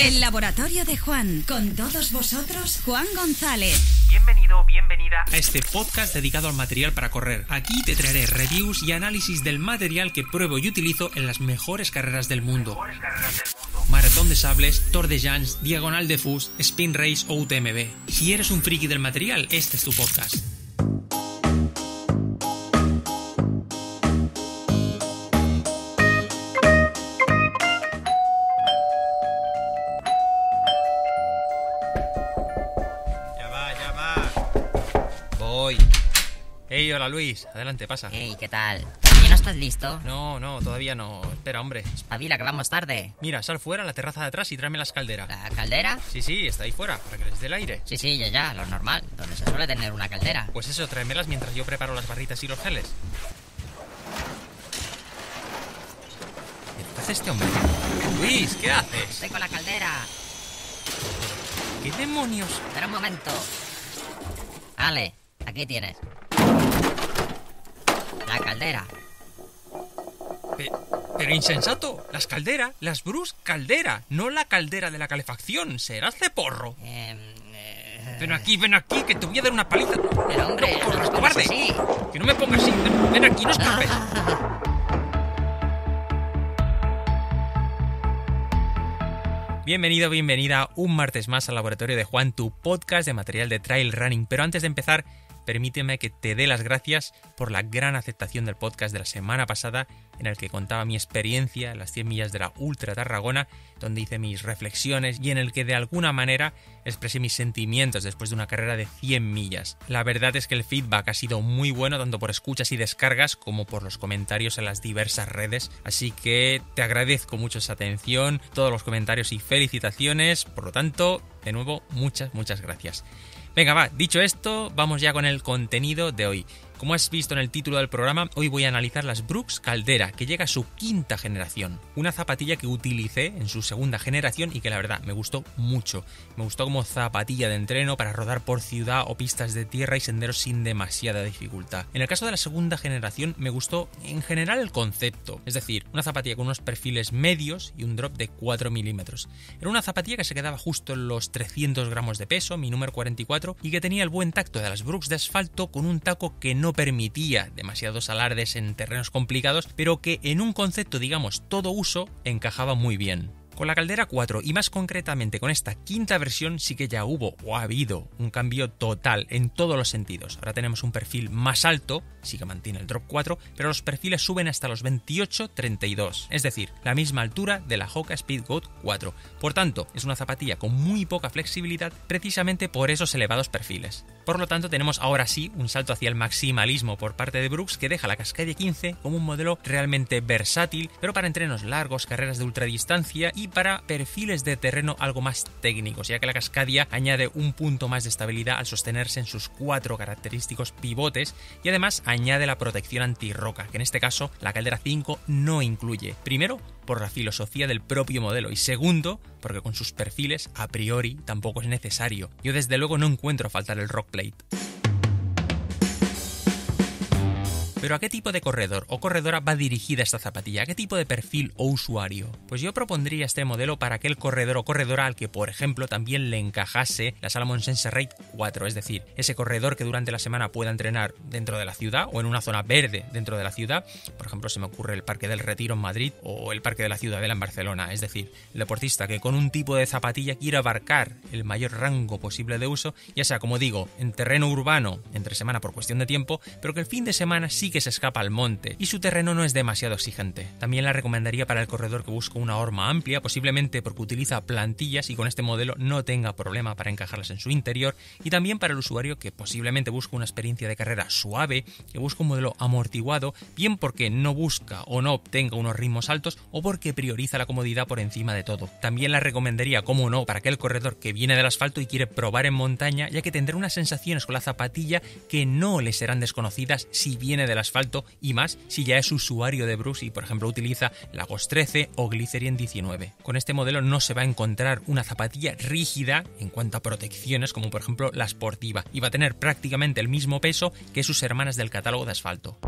El laboratorio de Juan. Con todos vosotros, Juan González. Bienvenido, bienvenida a este podcast dedicado al material para correr. Aquí te traeré reviews y análisis del material que pruebo y utilizo en las mejores carreras del mundo. Maratón de sables, Tour de Jans, Diagonal de Fus, Spin Race o UTMB. Si eres un friki del material, este es tu podcast. Hola Luis, adelante, pasa. Hey, ¿qué tal? ¿Todavía no estás listo? No, no, todavía no. Espera, hombre. Espabila, que vamos tarde. Mira, sal fuera a la terraza de atrás y tráeme las calderas. ¿La caldera? Sí, sí, está ahí fuera, para que les dé el aire. Sí, sí, ya, ya, lo normal, donde se suele tener una caldera. Pues eso, tráemelas mientras yo preparo las barritas y los geles. ¿Qué hace este hombre? Luis, ¿qué haces? Estoy con la caldera. ¿Qué demonios? Espera un momento. Vale, aquí tienes. La caldera. Pe- pero insensato, las calderas, las Bruce caldera, no la caldera de la calefacción, serás de porro. Em, eh, Ven aquí, ven aquí, que te voy a dar una paliza. Pero hombre, no, no corras, pongas cobarde. así. Que no me pongas así, ven, ven aquí, no escapes. Bienvenido, bienvenida un martes más al laboratorio de Juan, tu podcast de material de trail running. Pero antes de empezar, permíteme que te dé las gracias por la gran aceptación del podcast de la semana pasada, en el que contaba mi experiencia en las 100 millas de la Ultra Tarragona, donde hice mis reflexiones y en el que de alguna manera expresé mis sentimientos después de una carrera de 100 millas. La verdad es que el feedback ha sido muy bueno tanto por escuchas y descargas como por los comentarios en las diversas redes, así que te agradezco mucho esa atención, todos los comentarios y felicitaciones, por lo tanto, de nuevo, muchas, muchas gracias. Venga, va, dicho esto, vamos ya con el contenido de hoy. Como has visto en el título del programa, hoy voy a analizar las Brooks Caldera, que llega a su quinta generación. Una zapatilla que utilicé en su segunda generación y que la verdad me gustó mucho. Me gustó como zapatilla de entreno para rodar por ciudad o pistas de tierra y senderos sin demasiada dificultad. En el caso de la segunda generación me gustó en general el concepto, es decir, una zapatilla con unos perfiles medios y un drop de 4 milímetros. Era una zapatilla que se quedaba justo en los 300 gramos de peso, mi número 44, y que tenía el buen tacto de las Brooks de asfalto con un taco que no permitía demasiados alardes en terrenos complicados, pero que en un concepto, digamos, todo uso, encajaba muy bien. Con la Caldera 4 y más concretamente con esta quinta versión sí que ya hubo o ha habido un cambio total en todos los sentidos. Ahora tenemos un perfil más alto, sí que mantiene el drop 4, pero los perfiles suben hasta los 28-32, es decir, la misma altura de la Hoka Speed Goat 4. Por tanto, es una zapatilla con muy poca flexibilidad precisamente por esos elevados perfiles. Por lo tanto, tenemos ahora sí un salto hacia el maximalismo por parte de Brooks que deja la Cascadia 15 como un modelo realmente versátil, pero para entrenos largos, carreras de ultradistancia y para perfiles de terreno algo más técnicos, ya que la Cascadia añade un punto más de estabilidad al sostenerse en sus cuatro característicos pivotes y además añade la protección antirroca, que en este caso la Caldera 5 no incluye. Primero, por la filosofía del propio modelo y segundo, porque con sus perfiles a priori tampoco es necesario. Yo desde luego no encuentro faltar el rock Pero ¿a qué tipo de corredor o corredora va dirigida esta zapatilla? ¿A qué tipo de perfil o usuario? Pues yo propondría este modelo para aquel corredor o corredora al que, por ejemplo, también le encajase la Salomon Sense Rate 4, es decir, ese corredor que durante la semana pueda entrenar dentro de la ciudad o en una zona verde dentro de la ciudad. Por ejemplo, se me ocurre el Parque del Retiro en Madrid o el Parque de la Ciudadela en Barcelona. Es decir, el deportista que con un tipo de zapatilla quiere abarcar el mayor rango posible de uso, ya sea, como digo, en terreno urbano, entre semana por cuestión de tiempo, pero que el fin de semana sí que se escapa al monte y su terreno no es demasiado exigente. También la recomendaría para el corredor que busca una horma amplia, posiblemente porque utiliza plantillas y con este modelo no tenga problema para encajarlas en su interior, y también para el usuario que posiblemente busca una experiencia de carrera suave, que busca un modelo amortiguado, bien porque no busca o no obtenga unos ritmos altos o porque prioriza la comodidad por encima de todo. También la recomendaría, como no, para aquel corredor que viene del asfalto y quiere probar en montaña, ya que tendrá unas sensaciones con la zapatilla que no le serán desconocidas si viene del asfalto y más si ya es usuario de Bruce y por ejemplo utiliza Lagos 13 o Glycerin 19. Con este modelo no se va a encontrar una zapatilla rígida en cuanto a protecciones como por ejemplo la Sportiva y va a tener prácticamente el mismo peso que sus hermanas del catálogo de asfalto.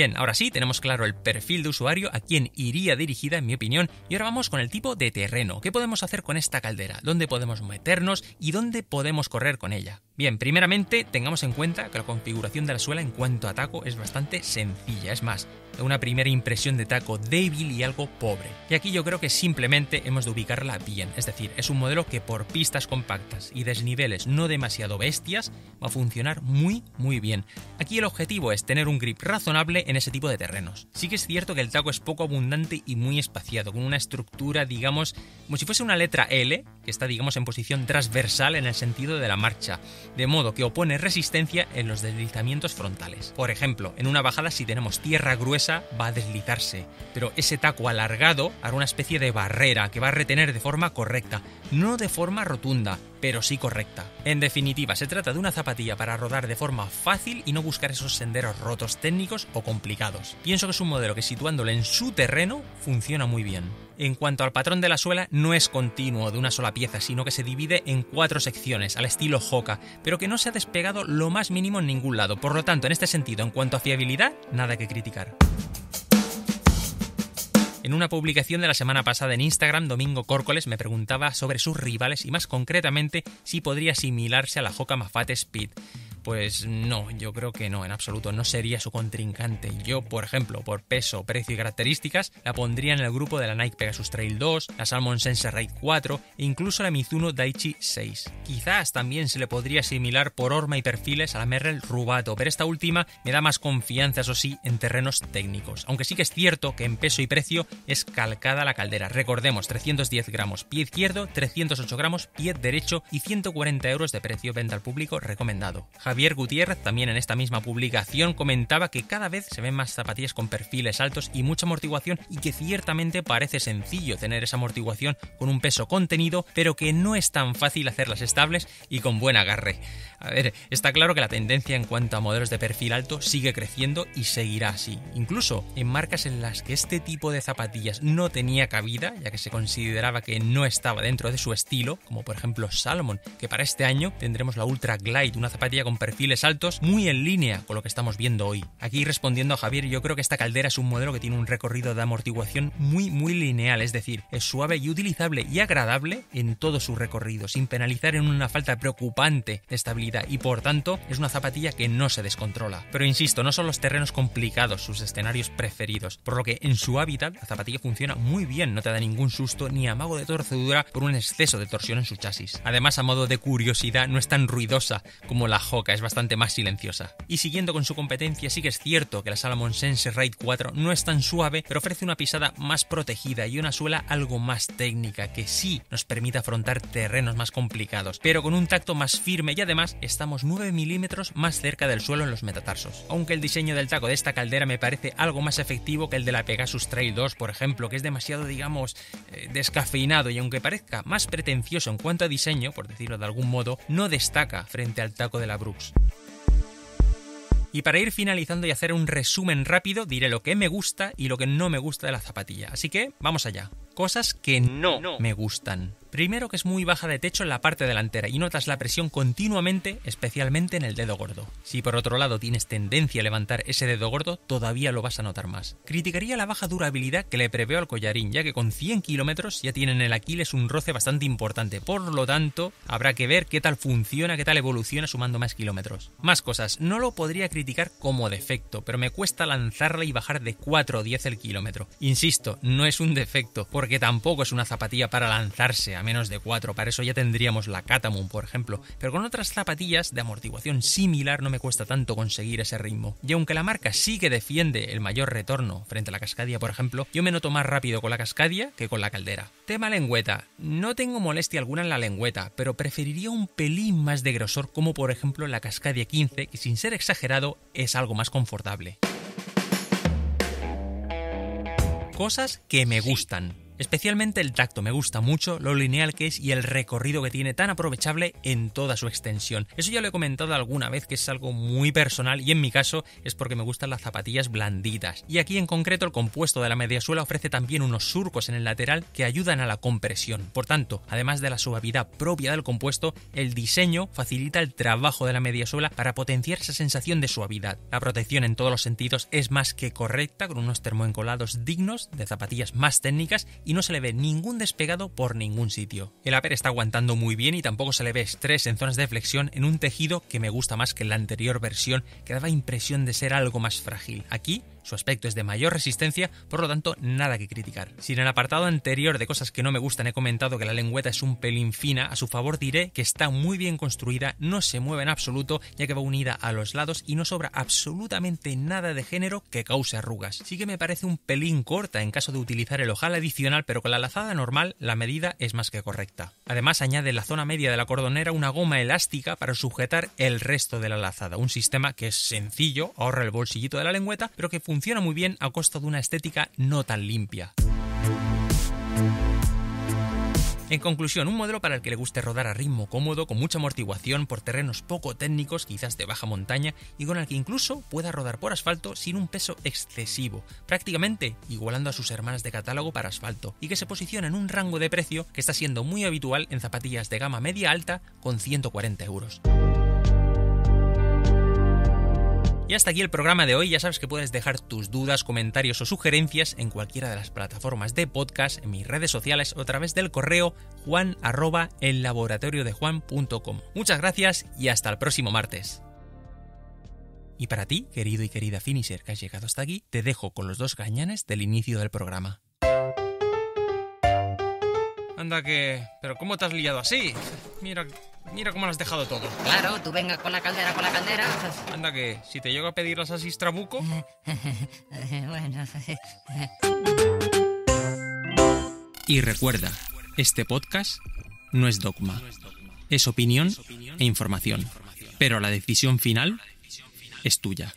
Bien, ahora sí, tenemos claro el perfil de usuario a quien iría dirigida, en mi opinión, y ahora vamos con el tipo de terreno. ¿Qué podemos hacer con esta caldera? ¿Dónde podemos meternos y dónde podemos correr con ella? Bien, primeramente tengamos en cuenta que la configuración de la suela en cuanto a taco es bastante sencilla, es más, una primera impresión de taco débil y algo pobre. Y aquí yo creo que simplemente hemos de ubicarla bien, es decir, es un modelo que por pistas compactas y desniveles no demasiado bestias va a funcionar muy muy bien. Aquí el objetivo es tener un grip razonable en ese tipo de terrenos. Sí que es cierto que el taco es poco abundante y muy espaciado, con una estructura digamos como si fuese una letra L, está digamos en posición transversal en el sentido de la marcha, de modo que opone resistencia en los deslizamientos frontales. Por ejemplo, en una bajada si tenemos tierra gruesa va a deslizarse, pero ese taco alargado hará una especie de barrera que va a retener de forma correcta, no de forma rotunda, pero sí correcta. En definitiva, se trata de una zapatilla para rodar de forma fácil y no buscar esos senderos rotos técnicos o complicados. Pienso que es un modelo que situándolo en su terreno funciona muy bien. En cuanto al patrón de la suela, no es continuo de una sola pieza, sino que se divide en cuatro secciones, al estilo Hoka, pero que no se ha despegado lo más mínimo en ningún lado. Por lo tanto, en este sentido, en cuanto a fiabilidad, nada que criticar. En una publicación de la semana pasada en Instagram, Domingo Córcoles me preguntaba sobre sus rivales y más concretamente si podría asimilarse a la Hoka Mafate Speed. Pues no, yo creo que no, en absoluto, no sería su contrincante. Yo, por ejemplo, por peso, precio y características, la pondría en el grupo de la Nike Pegasus Trail 2, la Salmon Sensor Raid 4 e incluso la Mizuno Daichi 6. Quizás también se le podría asimilar por horma y perfiles a la Merrell Rubato, pero esta última me da más confianza, eso sí, en terrenos técnicos. Aunque sí que es cierto que en peso y precio es calcada la caldera. Recordemos, 310 gramos pie izquierdo, 308 gramos pie derecho y 140 euros de precio venta al público recomendado. Javier Gutiérrez también en esta misma publicación comentaba que cada vez se ven más zapatillas con perfiles altos y mucha amortiguación y que ciertamente parece sencillo tener esa amortiguación con un peso contenido, pero que no es tan fácil hacerlas estables y con buen agarre. A ver, está claro que la tendencia en cuanto a modelos de perfil alto sigue creciendo y seguirá así. Incluso en marcas en las que este tipo de zapatillas no tenía cabida, ya que se consideraba que no estaba dentro de su estilo, como por ejemplo Salomon, que para este año tendremos la Ultra Glide, una zapatilla con perfiles altos muy en línea con lo que estamos viendo hoy. Aquí respondiendo a Javier, yo creo que esta caldera es un modelo que tiene un recorrido de amortiguación muy muy lineal, es decir, es suave y utilizable y agradable en todo su recorrido, sin penalizar en una falta preocupante de estabilidad y por tanto es una zapatilla que no se descontrola. Pero insisto, no son los terrenos complicados sus escenarios preferidos, por lo que en su hábitat la zapatilla funciona muy bien, no te da ningún susto ni amago de torcedura por un exceso de torsión en su chasis. Además, a modo de curiosidad, no es tan ruidosa como la Es bastante más silenciosa. Y siguiendo con su competencia, sí que es cierto que la Salomon Sense Raid 4 no es tan suave, pero ofrece una pisada más protegida y una suela algo más técnica que sí nos permite afrontar terrenos más complicados, pero con un tacto más firme y además estamos 9 milímetros más cerca del suelo en los metatarsos. Aunque el diseño del taco de esta caldera me parece algo más efectivo que el de la Pegasus Trail 2, por ejemplo, que es demasiado, digamos, eh, descafeinado y aunque parezca más pretencioso en cuanto a diseño, por decirlo de algún modo, no destaca frente al taco de la Y para ir finalizando y hacer un resumen rápido, diré lo que me gusta y lo que no me gusta de la zapatilla. Así que vamos allá. Cosas que no, me gustan. Primero que es muy baja de techo en la parte delantera y notas la presión continuamente, especialmente en el dedo gordo. Si por otro lado tienes tendencia a levantar ese dedo gordo, todavía lo vas a notar más. Criticaría la baja durabilidad que le preveo al collarín, ya que con 100 kilómetros ya tienen el Aquiles un roce bastante importante, por lo tanto, habrá que ver qué tal funciona, qué tal evoluciona sumando más kilómetros. Más cosas, no lo podría criticar como defecto, pero me cuesta lanzarla y bajar de 4 o 10 el kilómetro. Insisto, no es un defecto, porque tampoco es una zapatilla para lanzarse a menos de 4, para eso ya tendríamos la Catamon, por ejemplo, pero con otras zapatillas de amortiguación similar no me cuesta tanto conseguir ese ritmo. Y aunque la marca sí que defiende el mayor retorno frente a la Cascadia, por ejemplo, yo me noto más rápido con la Cascadia que con la Caldera. Tema lengüeta. No tengo molestia alguna en la lengüeta, pero preferiría un pelín más de grosor como por ejemplo la Cascadia 15, que sin ser exagerado es algo más confortable. Cosas que me gustan Especialmente el tacto, me gusta mucho lo lineal que es y el recorrido que tiene tan aprovechable en toda su extensión. Eso ya lo he comentado alguna vez que es algo muy personal y en mi caso es porque me gustan las zapatillas blanditas. Y aquí en concreto el compuesto de la mediasuela ofrece también unos surcos en el lateral que ayudan a la compresión. Por tanto, además de la suavidad propia del compuesto, el diseño facilita el trabajo de la mediasuela para potenciar esa sensación de suavidad. La protección en todos los sentidos es más que correcta con unos termoencolados dignos de zapatillas más técnicas no se le ve ningún despegado por ningún sitio. El upper está aguantando muy bien y tampoco se le ve estrés en zonas de flexión en un tejido que me gusta más que la anterior versión que daba impresión de ser algo más frágil. Aquí su aspecto es de mayor resistencia, por lo tanto nada que criticar. Si en el apartado anterior de cosas que no me gustan he comentado que la lengüeta es un pelín fina, a su favor diré que está muy bien construida, no se mueve en absoluto, ya que va unida a los lados y no sobra absolutamente nada de género que cause arrugas. Sí que me parece un pelín corta en caso de utilizar el ojal adicional, pero con la lazada normal la medida es más que correcta. Además añade en la zona media de la cordonera una goma elástica para sujetar el resto de la lazada, un sistema que es sencillo, ahorra el bolsillito de la lengüeta, pero que funciona muy bien a costa de una estética no tan limpia. En conclusión, un modelo para el que le guste rodar a ritmo cómodo, con mucha amortiguación por terrenos poco técnicos, quizás de baja montaña, y con el que incluso pueda rodar por asfalto sin un peso excesivo, prácticamente igualando a sus hermanas de catálogo para asfalto, y que se posiciona en un rango de precio que está siendo muy habitual en zapatillas de gama media alta con 140 euros. Y hasta aquí el programa de hoy. Ya sabes que puedes dejar tus dudas, comentarios o sugerencias en cualquiera de las plataformas de podcast, en mis redes sociales o a través del correo juan Muchas gracias y hasta el próximo martes. Y para ti, querido y querida finisher que has llegado hasta aquí, te dejo con los dos gañanes del inicio del programa. Anda que... ¿Pero cómo te has liado así? Mira, mira cómo lo has dejado todo. Claro, tú venga con la caldera, con la caldera. Anda que, si te llego a pedir las así trabuco... bueno. Y recuerda, este podcast no es dogma, es opinión e información, pero la decisión final es tuya.